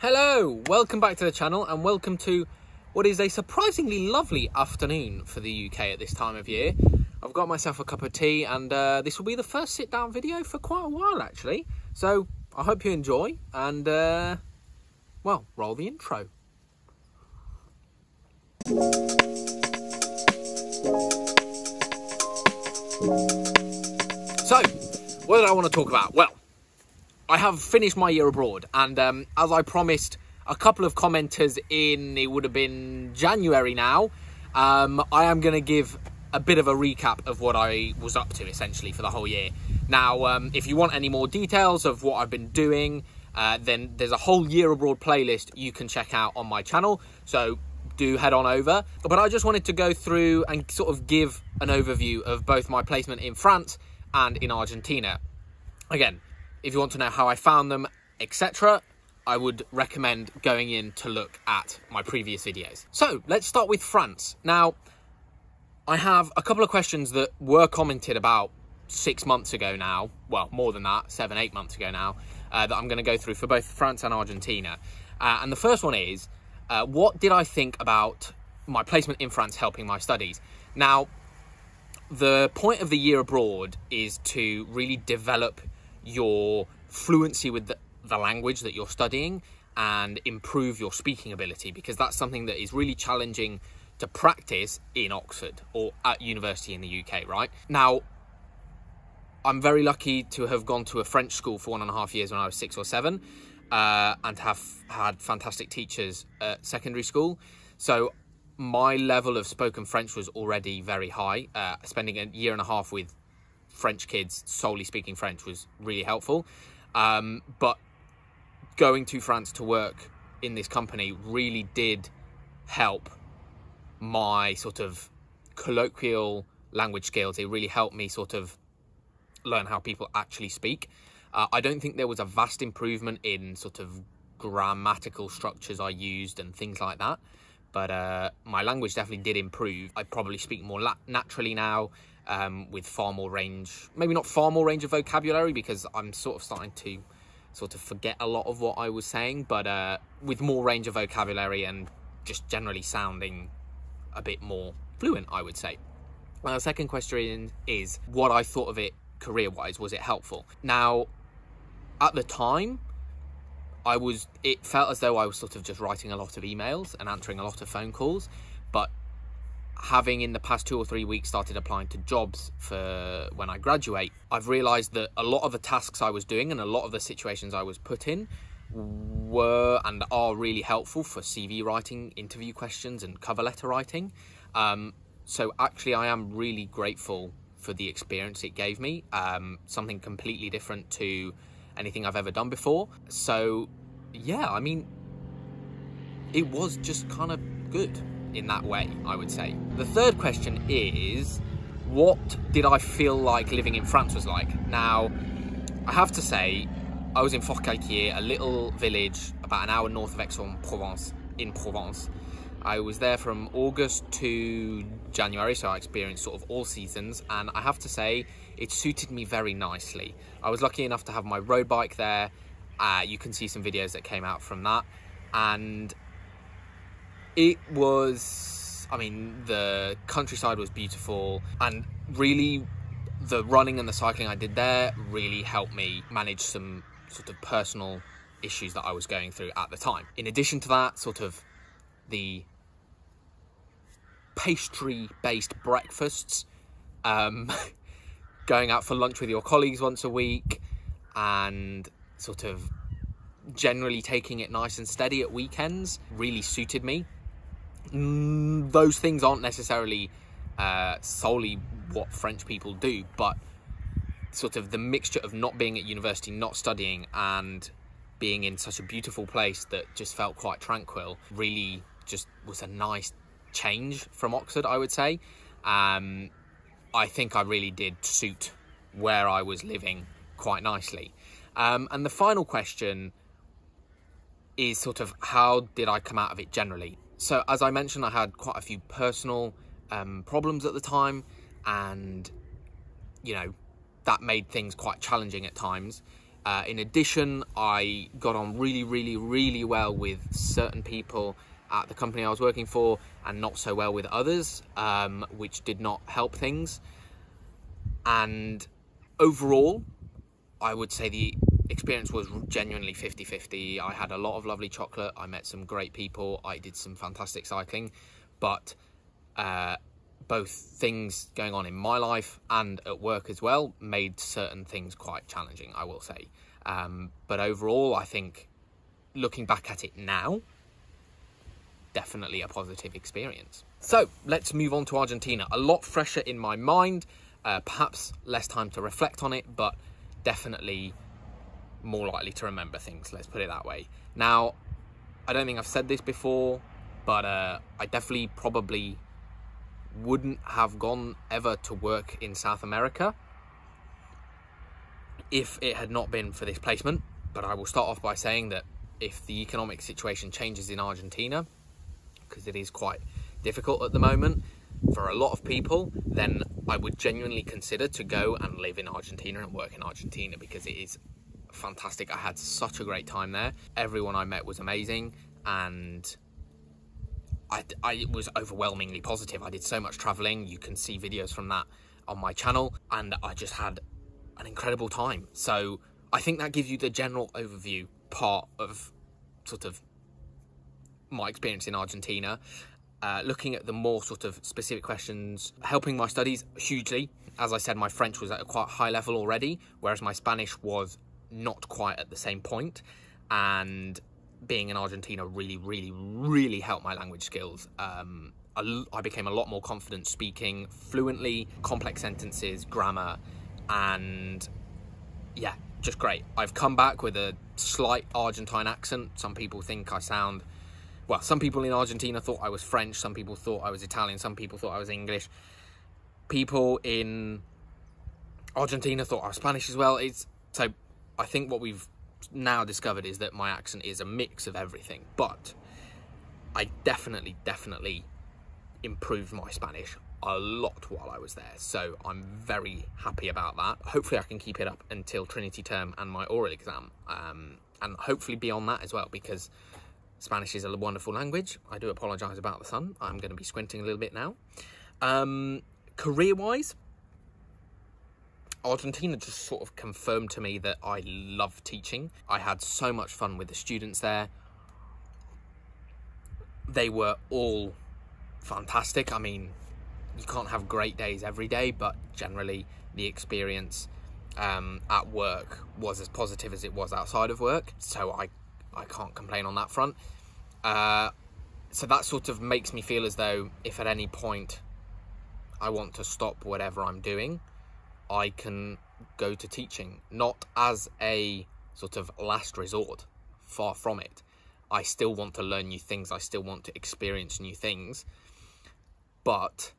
Hello, welcome back to the channel and welcome to what is a surprisingly lovely afternoon for the UK at this time of year. I've got myself a cup of tea and uh, this will be the first sit down video for quite a while actually. So I hope you enjoy and uh, well, roll the intro. So, what did I want to talk about? Well, I have finished my year abroad, and um, as I promised a couple of commenters in, it would have been January now, um, I am going to give a bit of a recap of what I was up to essentially for the whole year. Now, um, if you want any more details of what I've been doing, uh, then there's a whole year abroad playlist you can check out on my channel. So do head on over. But I just wanted to go through and sort of give an overview of both my placement in France and in Argentina. Again, if you want to know how I found them, etc., I would recommend going in to look at my previous videos. So let's start with France. Now, I have a couple of questions that were commented about six months ago now, well, more than that, seven, eight months ago now, uh, that I'm going to go through for both France and Argentina. Uh, and the first one is, uh, what did I think about my placement in France helping my studies? Now, the point of the year abroad is to really develop your fluency with the, the language that you're studying and improve your speaking ability because that's something that is really challenging to practice in Oxford or at university in the UK, right? Now, I'm very lucky to have gone to a French school for one and a half years when I was six or seven uh, and have had fantastic teachers at secondary school. So my level of spoken French was already very high. Uh, spending a year and a half with French kids solely speaking French was really helpful. Um, but going to France to work in this company really did help my sort of colloquial language skills. It really helped me sort of learn how people actually speak. Uh, I don't think there was a vast improvement in sort of grammatical structures I used and things like that but uh, my language definitely did improve. I probably speak more naturally now um, with far more range, maybe not far more range of vocabulary because I'm sort of starting to sort of forget a lot of what I was saying, but uh, with more range of vocabulary and just generally sounding a bit more fluent, I would say. Well, the second question is what I thought of it career-wise. Was it helpful? Now, at the time, I was, it felt as though I was sort of just writing a lot of emails and answering a lot of phone calls. Having in the past two or three weeks started applying to jobs for when I graduate, I've realized that a lot of the tasks I was doing and a lot of the situations I was put in were and are really helpful for CV writing, interview questions, and cover letter writing. Um, so actually, I am really grateful for the experience it gave me. Um, something completely different to anything I've ever done before. So, yeah, I mean, it was just kind of good in that way, I would say. The third question is, what did I feel like living in France was like? Now, I have to say, I was in Forcalquier, a little village about an hour north of Aix-en-Provence, in Provence. I was there from August to January, so I experienced sort of all seasons, and I have to say, it suited me very nicely. I was lucky enough to have my road bike there. Uh, you can see some videos that came out from that, and it was, I mean, the countryside was beautiful, and really, the running and the cycling I did there really helped me manage some sort of personal issues that I was going through at the time. In addition to that, sort of the pastry-based breakfasts, um, going out for lunch with your colleagues once a week, and sort of generally taking it nice and steady at weekends really suited me. Mm, those things aren't necessarily uh, solely what French people do, but sort of the mixture of not being at university, not studying, and being in such a beautiful place that just felt quite tranquil really just was a nice change from Oxford, I would say. Um, I think I really did suit where I was living quite nicely. Um, and the final question is sort of how did I come out of it generally? So as I mentioned, I had quite a few personal um, problems at the time and, you know, that made things quite challenging at times. Uh, in addition, I got on really, really, really well with certain people at the company I was working for and not so well with others, um, which did not help things. And overall, I would say the experience was genuinely 50 50. I had a lot of lovely chocolate, I met some great people, I did some fantastic cycling, but uh, both things going on in my life and at work as well made certain things quite challenging, I will say. Um, but overall, I think looking back at it now, definitely a positive experience. So let's move on to Argentina. A lot fresher in my mind, uh, perhaps less time to reflect on it, but definitely more likely to remember things, let's put it that way. Now, I don't think I've said this before, but uh, I definitely probably wouldn't have gone ever to work in South America if it had not been for this placement. But I will start off by saying that if the economic situation changes in Argentina, because it is quite difficult at the moment for a lot of people, then I would genuinely consider to go and live in Argentina and work in Argentina because it is fantastic. I had such a great time there. Everyone I met was amazing and I, I was overwhelmingly positive. I did so much traveling. You can see videos from that on my channel and I just had an incredible time. So I think that gives you the general overview part of sort of my experience in Argentina. Uh, looking at the more sort of specific questions, helping my studies hugely. As I said, my French was at a quite high level already, whereas my Spanish was not quite at the same point. And being in Argentina really, really, really helped my language skills. Um, I, I became a lot more confident speaking fluently, complex sentences, grammar, and yeah, just great. I've come back with a slight Argentine accent. Some people think I sound well, some people in Argentina thought I was French, some people thought I was Italian, some people thought I was English. People in Argentina thought I was Spanish as well. It's so I think what we've now discovered is that my accent is a mix of everything, but I definitely, definitely improved my Spanish a lot while I was there. So I'm very happy about that. Hopefully I can keep it up until Trinity term and my oral exam. Um, and hopefully beyond that as well, because Spanish is a wonderful language. I do apologise about the sun. I'm going to be squinting a little bit now. Um, Career-wise, Argentina just sort of confirmed to me that I love teaching. I had so much fun with the students there. They were all fantastic. I mean, you can't have great days every day, but generally the experience um, at work was as positive as it was outside of work. So I I can't complain on that front. Uh, so that sort of makes me feel as though if at any point I want to stop whatever I'm doing, I can go to teaching, not as a sort of last resort, far from it. I still want to learn new things, I still want to experience new things, but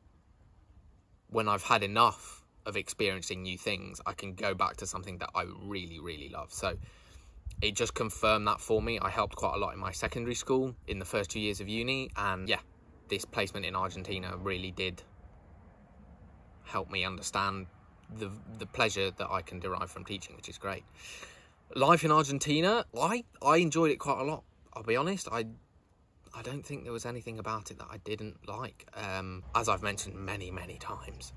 when I've had enough of experiencing new things, I can go back to something that I really, really love. So it just confirmed that for me. I helped quite a lot in my secondary school in the first two years of uni, and yeah, this placement in Argentina really did help me understand the the pleasure that I can derive from teaching, which is great. Life in Argentina, I I enjoyed it quite a lot. I'll be honest, I I don't think there was anything about it that I didn't like. Um, as I've mentioned many many times,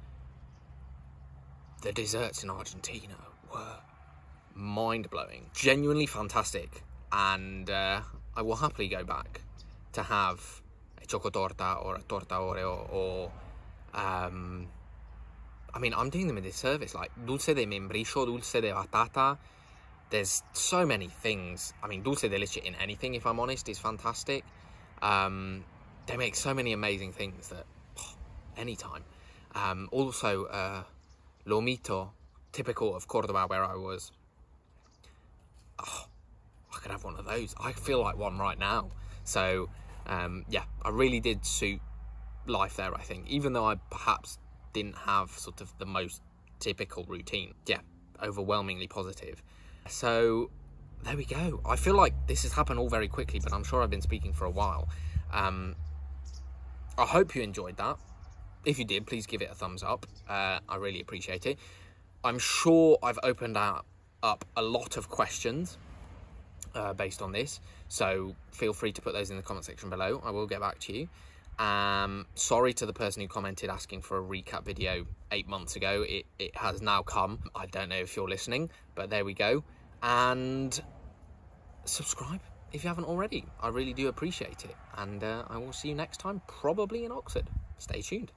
the desserts in Argentina were mind blowing, genuinely fantastic, and uh, I will happily go back to have a chocotorta or a torta oreo or. Um, I mean, I'm doing them in this service, like dulce de membrillo, dulce de batata. There's so many things. I mean, dulce de leche in anything, if I'm honest, is fantastic. Um, they make so many amazing things that oh, anytime. Um, also, uh, lomito, typical of Cordoba, where I was oh, I could have one of those. I feel like one right now. So, um, yeah, I really did suit life there, I think. Even though I perhaps didn't have sort of the most typical routine. Yeah, overwhelmingly positive. So, there we go. I feel like this has happened all very quickly, but I'm sure I've been speaking for a while. Um, I hope you enjoyed that. If you did, please give it a thumbs up. Uh, I really appreciate it. I'm sure I've opened out up a lot of questions uh, based on this. So feel free to put those in the comment section below. I will get back to you. Um, sorry to the person who commented asking for a recap video eight months ago. It, it has now come. I don't know if you're listening, but there we go. And subscribe if you haven't already. I really do appreciate it. And uh, I will see you next time, probably in Oxford. Stay tuned.